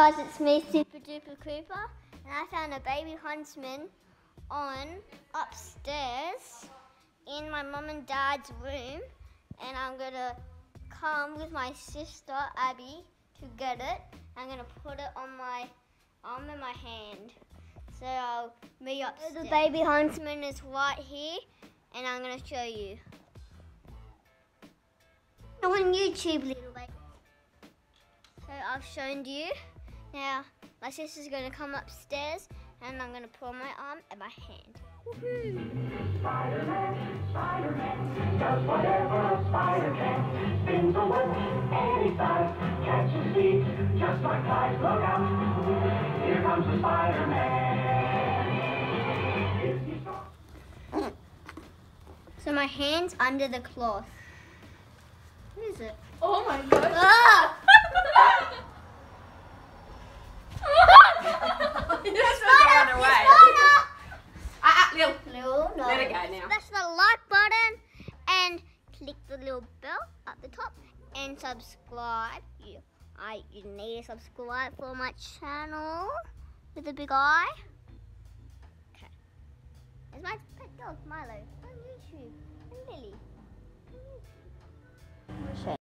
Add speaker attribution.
Speaker 1: guys, it's me, Super Dooper Cooper, and I found a baby huntsman on upstairs in my mum and dad's room, and I'm gonna come with my sister Abby to get it. I'm gonna put it on my arm and my hand. So I'll upstairs. The baby huntsman is right here, and I'm gonna show you. On YouTube, little baby. So I've shown you. Now, my sister's going to come upstairs and I'm going to pull my arm and my hand.
Speaker 2: Spider-Man, Spider-Man, does whatever a spider can. Spins a web any size, catches thieves just like flies. Look out, here comes the Spider-Man. Is he strong?
Speaker 1: So my hand's under the cloth. What is it?
Speaker 3: Oh my god.
Speaker 1: Ah!
Speaker 3: You're just going away. Ah,
Speaker 1: No, no.
Speaker 3: Let it go now.
Speaker 1: Press the like button and click the little bell at the top and subscribe. You, I, you need to subscribe for my channel with a big eye. Okay. It's my pet dog, Milo, on YouTube. And Lily.